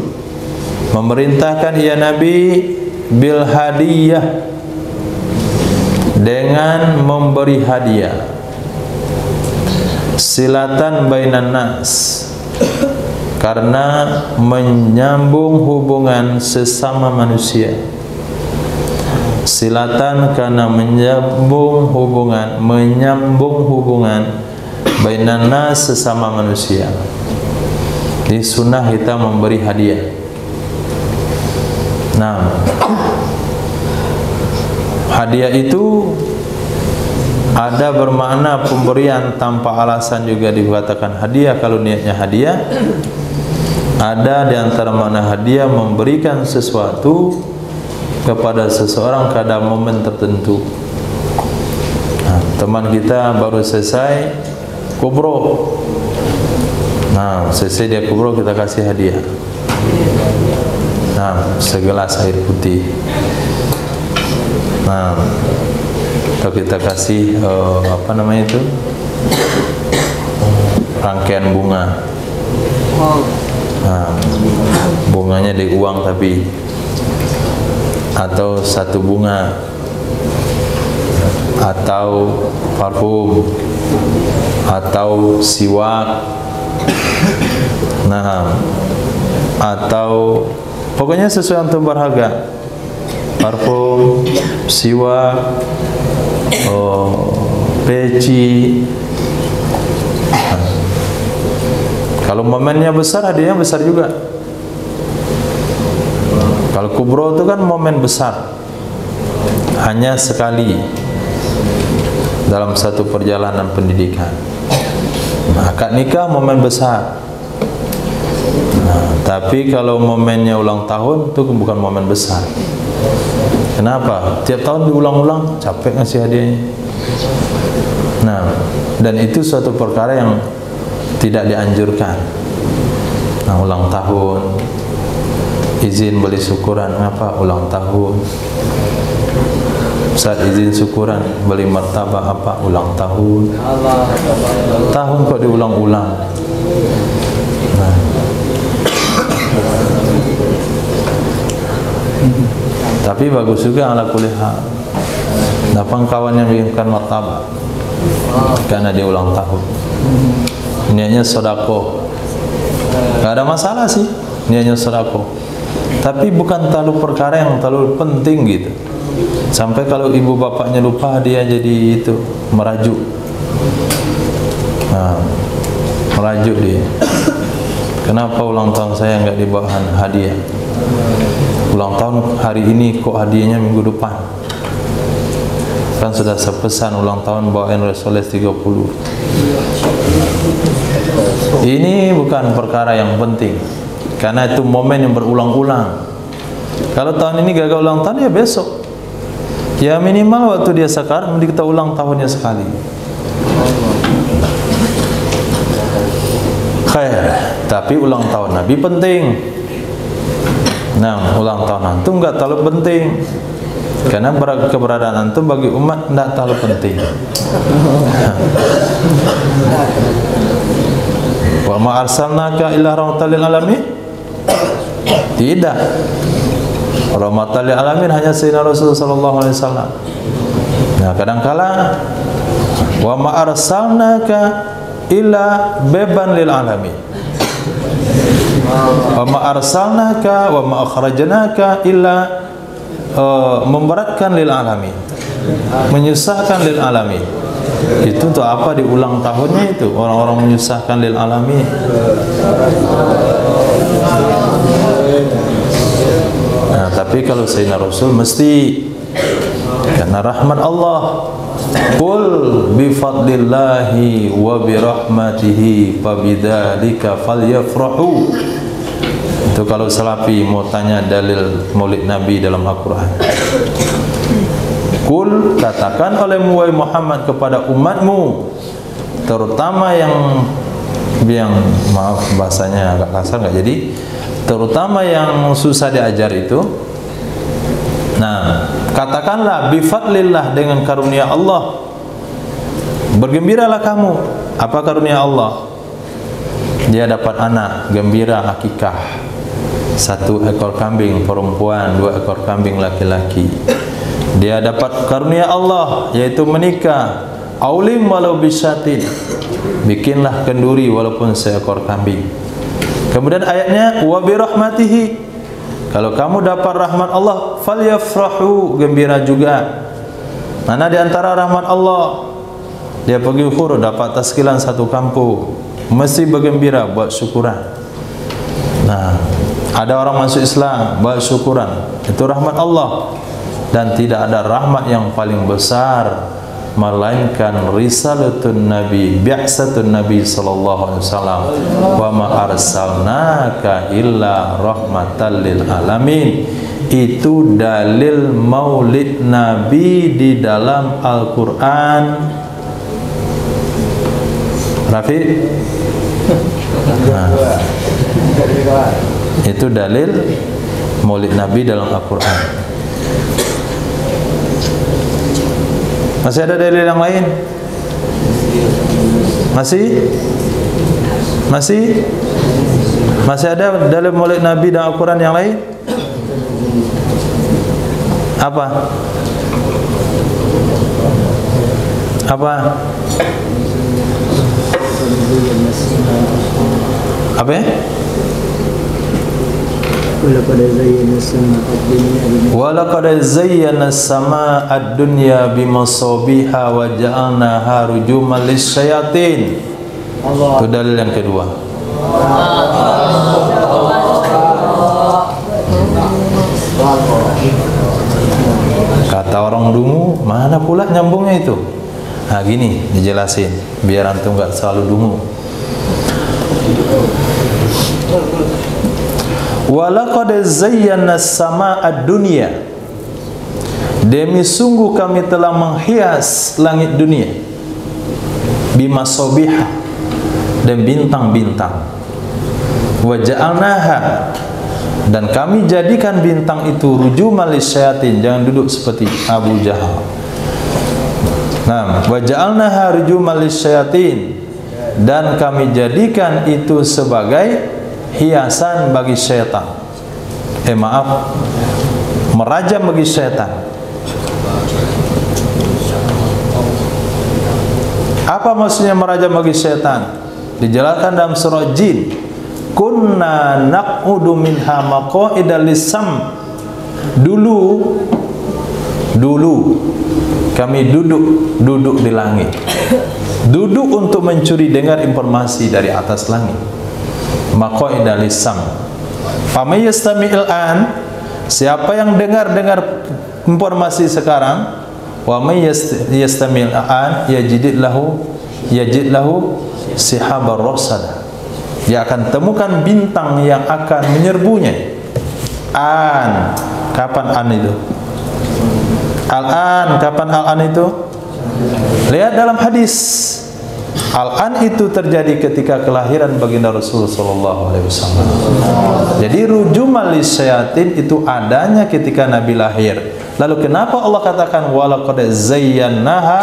Memerintahkan ya Nabi bil hadiyah dengan memberi hadiah. Silatan bainan nas karena menyambung hubungan sesama manusia. Silatan karena menyambung hubungan menyambung hubungan bainana sesama manusia. Di sunnah kita memberi hadiah. Nah hadiah itu ada bermakna pemberian tanpa alasan juga dikatakan hadiah kalau niatnya hadiah ada di antara makna hadiah memberikan sesuatu kepada seseorang pada momen tertentu. Nah, teman kita baru selesai kubro. Nah, selesai dia kubro kita kasih hadiah. Nah, segelas air putih. Nah, atau kita kasih uh, apa namanya itu rangkaian bunga. Nah, bunganya di uang tapi atau satu bunga atau parfum atau siwak. Nah atau pokoknya sesuatu yang berharga. Parfum siwak oh, peci Kalau momennya besar, hadiahnya besar juga. Kalau kubro itu kan momen besar. Hanya sekali dalam satu perjalanan pendidikan. Nah, akad nikah momen besar. Nah, tapi kalau momennya ulang tahun itu bukan momen besar. Kenapa? Tiap tahun diulang-ulang, capek ngasih hadiahnya. Nah, dan itu suatu perkara yang tidak dianjurkan. Nah, ulang tahun. Izin beli syukuran apa? Ulang tahun. Saat izin syukuran beli martabak apa? Ulang tahun. Tahun kok diulang-ulang? Nah. tapi bagus juga ala kuliah Dapat kawan yang bikinkan martabak. Karena dia ulang tahun. Niatnya sodako. Tak ada masalah sih niatnya sodako. Tapi bukan terlalu perkara yang terlalu penting gitu. Sampai kalau ibu bapaknya lupa dia jadi itu merajuk. Nah, merajuk dia. Kenapa ulang tahun saya enggak dibawakan hadiah? Ulang tahun hari ini kok hadiahnya minggu depan? Kan sudah sepesan ulang tahun bawain Rasulullah 30. Ini bukan perkara yang penting. Karena itu momen yang berulang-ulang. Kalau tahun ini gagal ulang tahun ya besok. Ya minimal waktu dia sekarang kita ulang tahunnya sekali. Khair. Tapi ulang tahun Nabi penting. Nah, ulang tahun antum enggak terlalu penting. Karena keberadaan antum bagi umat enggak terlalu penting. Wa ma arsalnaka illa rahmatan lil alamin? Tidak. Rahmatan lil alamin hanya sayyidina Rasul sallallahu alaihi wasallam. Nah, kadang-kala wa ma arsalnaka illa beban lil alamin wa ma arsalnaka wa ma akhrajnaka illa uh, memberatkan lil alamin. Menyusahkan lil alamin. Itu untuk apa diulang tahunnya itu? Orang-orang menyusahkan lil alamin. Nah tapi kalau sayyidina rasul mesti karena rahmat Allah. Qul bi fadlillahi wa bi rahmatihi fa bidzalika falyafrahu. Itu kalau salafi mau tanya dalil Maulid Nabi dalam Al-Qur'an. Qul katakan oleh Muhammad Muhammad kepada umatmu terutama yang yang maaf bahasanya agak kasar enggak jadi terutama yang susah diajar itu Nah, katakanlah bifadlillah dengan karunia Allah. Bergembiralah kamu. Apa karunia Allah? Dia dapat anak, gembira akikah. Satu ekor kambing perempuan, dua ekor kambing laki-laki. Dia dapat karunia Allah yaitu menikah. Aulim walau bisyatin. Bikinlah kenduri walaupun seekor kambing. Kemudian ayatnya wa bi rahmatihi kalau kamu dapat rahmat Allah, falyafrahu, gembira juga. Mana di antara rahmat Allah? Dia pergi ukur dapat taskilan satu kampung. Mesti bergembira buat syukuran. Nah, ada orang masuk Islam buat syukuran. Itu rahmat Allah. Dan tidak ada rahmat yang paling besar melainkan risalatun nabi bi'satun nabi sallallahu alaihi wasallam wa ma arsalnaka illa rahmatan lil alamin itu dalil maulid nabi di dalam Al-Qur'an Rafi nah. Itu dalil maulid nabi dalam Al-Qur'an Masih ada dalil yang lain? Masih? Masih? Masih ada dalil maulid Nabi dan Al-Quran yang lain? Apa? Apa? Apa ya? ولقد زينا السماء الدنيا ولقد زينا السماء الدنيا بمصابيح وجعلناها رجوما للشياطين itu dalil yang kedua kata orang dungu mana pula nyambungnya itu nah gini dijelasin biar antum enggak selalu dungu Walaqad zayyana as-samaa'a dunya. Demi sungguh kami telah menghias langit dunia. Bima sabiha dan bintang-bintang. Wa ja'alnaha. Dan kami jadikan bintang itu rujuman lisyayatin. Jangan duduk seperti Abu Jahal. Nah, wa ja'alnaha rujuman lisyayatin. Dan kami jadikan itu sebagai hiasan bagi syaitan. Eh maaf, merajam bagi syaitan. Apa maksudnya merajam bagi syaitan? Dijelaskan dalam surah jin. Kunna naq'udu minha maq'ida lisam dulu dulu kami duduk duduk di langit. Duduk untuk mencuri dengar informasi dari atas langit maq'ida lisam famay yastami'il an siapa yang dengar-dengar informasi sekarang wa may yastamil an yajid lahu yajid lahu sihabar rasada dia akan temukan bintang yang akan menyerbunya. An. Kapan an itu? Al an kapan al an itu? Lihat dalam hadis Al-an itu terjadi ketika kelahiran baginda Rasul sallallahu alaihi wasallam. Jadi rujumal lisyayatin itu adanya ketika Nabi lahir. Lalu kenapa Allah katakan walaqad zayyanaha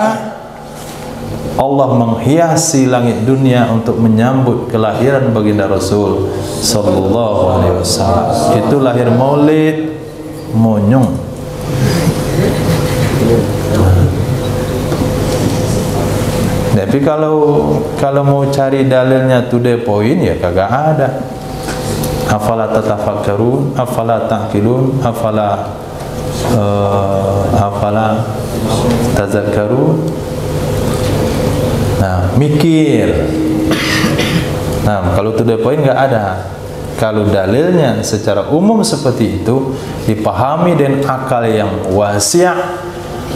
Allah menghiasi langit dunia untuk menyambut kelahiran baginda Rasul sallallahu alaihi wasallam. Itu lahir Maulid Monyong. Tapi kalau kalau mau cari dalilnya to the point ya kagak ada. Afala tatafakkarun, afala ta'qilun, afala uh, afala tazakkarun. Nah, mikir. Nah, kalau to the point enggak ada. Kalau dalilnya secara umum seperti itu dipahami dengan akal yang wasi'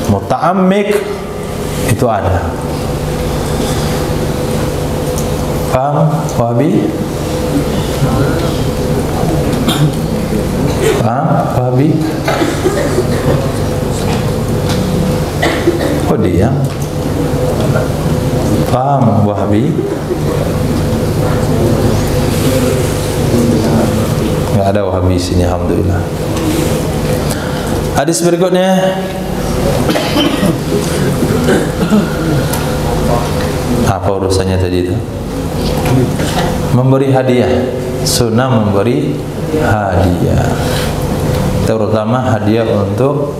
muta'ammik itu ada. Paham Wahabi? Paham Wahabi? Oh dia Paham Wahabi? Tidak ada Wahabi sini Alhamdulillah Hadis berikutnya Apa urusannya tadi itu? Memberi hadiah. Sunnah memberi hadiah. Terutama hadiah untuk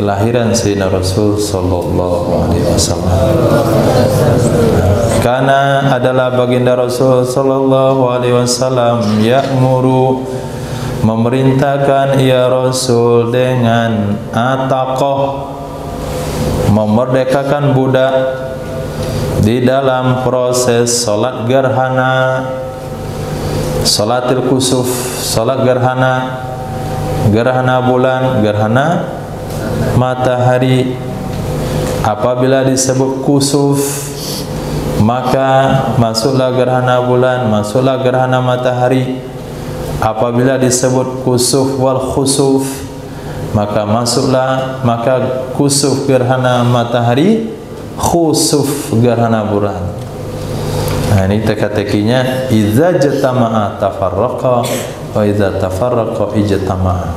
kelahiran Sayyidina Rasul sallallahu alaihi wasallam. Karena adalah baginda Rasul sallallahu alaihi wasallam ya'muru memerintahkan ya Rasul dengan ataqah memerdekakan budak di dalam proses solat gerhana solatil kusuf solat gerhana gerhana bulan gerhana matahari. Apabila disebut kusuf maka masuklah gerhana bulan masuklah gerhana matahari. Apabila disebut kusuf wal khusuf maka masuklah maka kusuf gerhana matahari khusuf gerhana bulan. Nah, ini teka-tekinya idza jatama'a tafarraqa wa idza tafarraqa ijtama'a.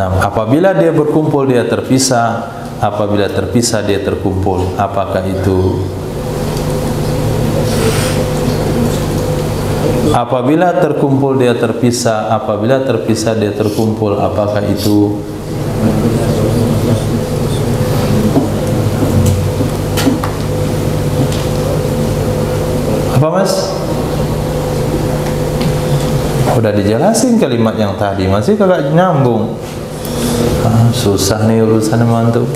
Nah, apabila dia berkumpul dia terpisah, apabila terpisah dia terkumpul. Apakah itu Apabila terkumpul dia terpisah, apabila terpisah dia terkumpul, apakah itu Apa mas? Sudah dijelasin kalimat yang tadi Masih kagak nyambung. Ah, Susah nih urusan mantu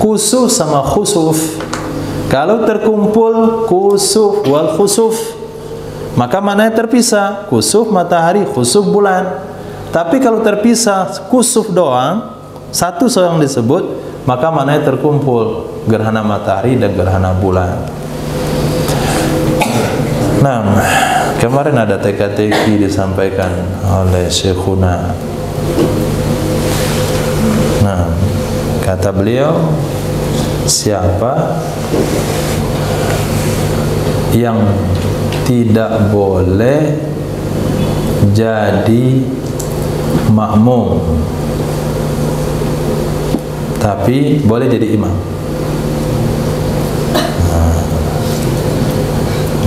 Kusuf sama khusuf. Kalau terkumpul Kusuf wal khusuf Maka mana terpisah. Kusuf matahari, khusuf bulan. Tapi kalau terpisah Kusuf doang Satu seorang disebut Maka mana terkumpul Gerhana matahari dan gerhana bulan. Nah, kemarin ada teka-teki disampaikan oleh Syekhuna. Nah, kata beliau, siapa yang tidak boleh jadi makmum tapi boleh jadi imam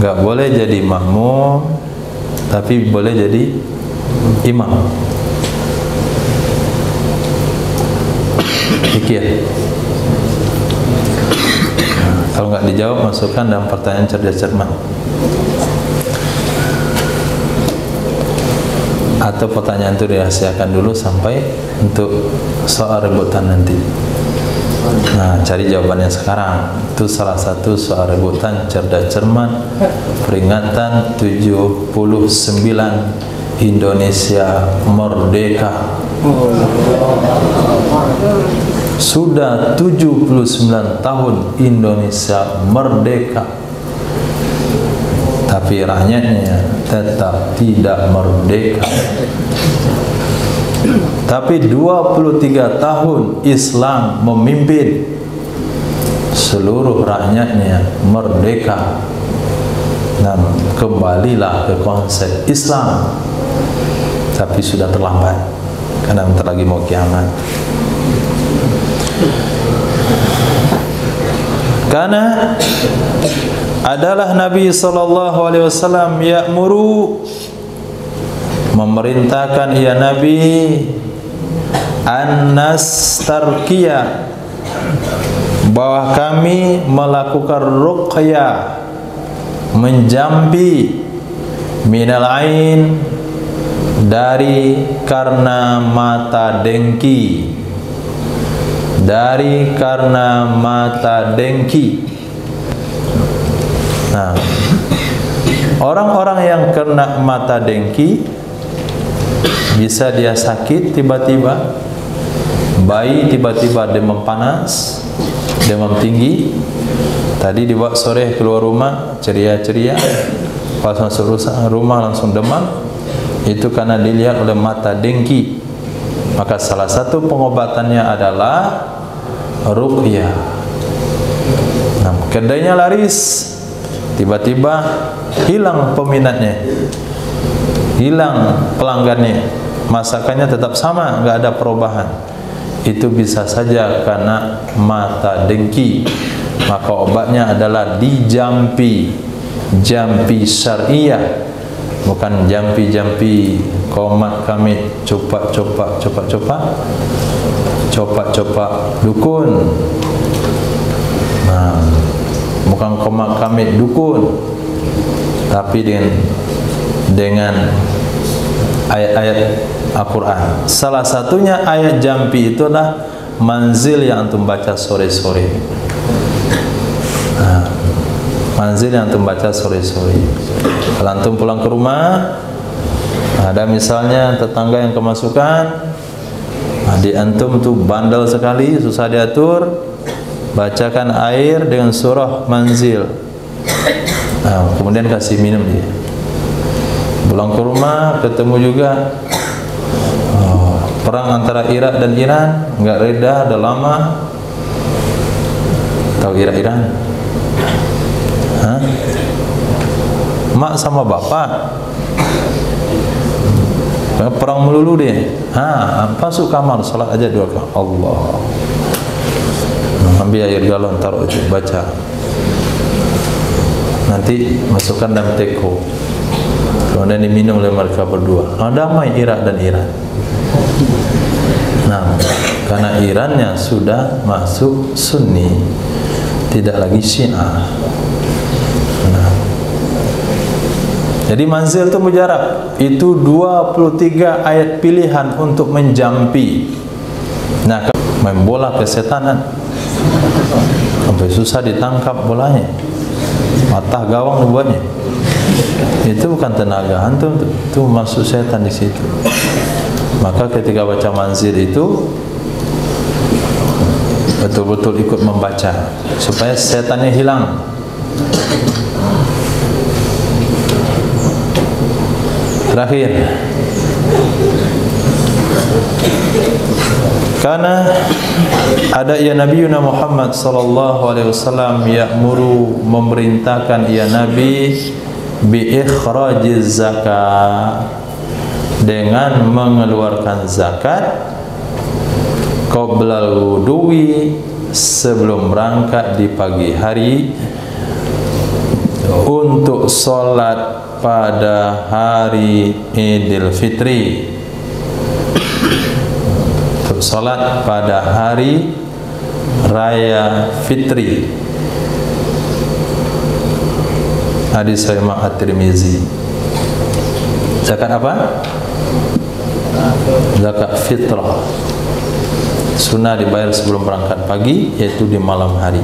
enggak boleh jadi makmum tapi boleh jadi imam. Pikir kalau enggak dijawab masukkan dalam pertanyaan cerdas cermat. Atau pertanyaan itu dirahasiakan dulu sampai untuk soal rebutan nanti. Nah, cari jawabannya sekarang. Itu salah satu soal rebutan cerdas cermat peringatan 79 Indonesia merdeka. Sudah 79 tahun Indonesia merdeka. Tapi rakyatnya tetap tidak merdeka. Tapi 23 tahun Islam memimpin seluruh rakyatnya merdeka. Dan kembalilah ke konsep Islam. Tapi sudah terlambat karena bentar lagi mau kiamat. Karena adalah Nabi sallallahu alaihi wasallam ya'muru memerintahkan ia Nabi Anas Tarkia bahwa kami melakukan ruqyah menjampi minal ain dari karena mata dengki. Dari karena mata dengki. Nah orang-orang yang kena mata dengki bisa dia sakit tiba-tiba bayi tiba-tiba demam panas demam tinggi. Tadi dibawa sore keluar rumah ceria-ceria. Pas masuk rumah langsung demam. Itu karena dilihat oleh mata dengki. Maka salah satu pengobatannya adalah ruqyah. Nah, kedainya laris. Tiba-tiba hilang peminatnya hilang pelanggannya masakannya tetap sama enggak ada perubahan. Itu bisa saja karena mata dengki. Maka obatnya adalah dijampi jampi syariah. Bukan jampi-jampi komat kami copak-copak copak-copak copak-copak dukun. Nah, bukan komat kami dukun. Tapi dengan dengan ayat-ayat Al-Quran. Salah satunya ayat jampi itu adalah manzil yang antum baca sore-sore. Nah, manzil yang antum baca sore-sore. Kalau antum pulang ke rumah ada misalnya tetangga yang kemasukan nah, di antum tu bandel sekali susah diatur bacakan air dengan surah manzil. Nah, kemudian kasih minum dia pulang ke rumah ketemu juga perang antara Irak dan Iran enggak reda dah lama. Tahu Irak Iran? Ha? mak sama bapak perang melulu dia. Ha masuk kamar? Salat aja dua kali. Allah. Ambil air galon taruh baca. Nanti masukkan dalam teko kemudian diminum oleh mereka berdua nah, damai Irak dan Iran Nah, karena Irannya sudah masuk Sunni, tidak lagi Syiah. Nah. Jadi manzil itu mujarab. Itu 23 ayat pilihan untuk menjampi. Nah, main bola kesetanan. Sampai susah ditangkap bolanya. Matah gawang dibuatnya. Itu bukan tenaga antum, itu masuk setan di situ. Maka ketika baca manzil itu betul-betul ikut membaca supaya setannya hilang. Terakhir. Karena ada ya Nabi Yuna Muhammad sallallahu alaihi wasallam ya'muru memerintahkan ya Nabi bi ikhrajiz zakat. Dengan mengeluarkan zakat qoblal wudu'i sebelum berangkat di pagi hari untuk solat pada hari Idul Fitri. Salat pada hari raya fitri hadis Imam At-Tirmizi. Zakat apa? Zakat fitrah. Sunnah dibayar sebelum berangkat pagi yaitu di malam hari.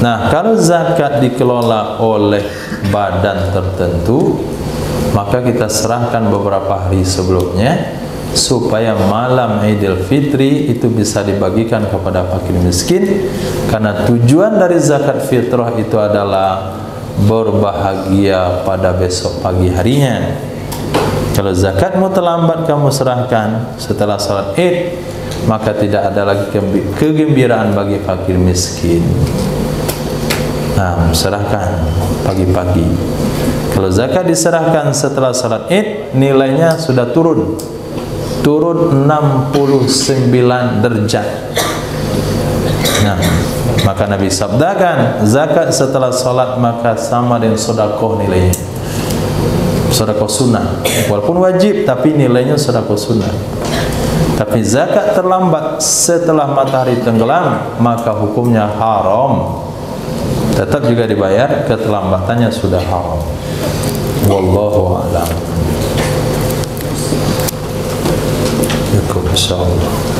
Nah kalau zakat dikelola oleh badan tertentu maka kita serahkan beberapa hari sebelumnya supaya malam Idul Fitri itu bisa dibagikan kepada fakir miskin. Karena tujuan dari zakat fitrah itu adalah berbahagia pada besok pagi harinya. Kalau zakatmu terlambat kamu serahkan. Setelah salat id maka tidak ada lagi kegembiraan bagi fakir miskin. Nah serahkan pagi-pagi. Kalau zakat diserahkan setelah salat id nilainya sudah turun. Turun 69 derajat. Nah, Maka Nabi sabdakan zakat setelah salat maka sama dengan sodakoh nilainya. Sodakoh sunnah walaupun wajib tapi nilainya sodakoh sunnah. Tapi zakat terlambat setelah matahari tenggelam maka hukumnya haram. Tetap juga dibayar keterlambatannya sudah haram. Wallahu a'lam. Cukup insyaallah.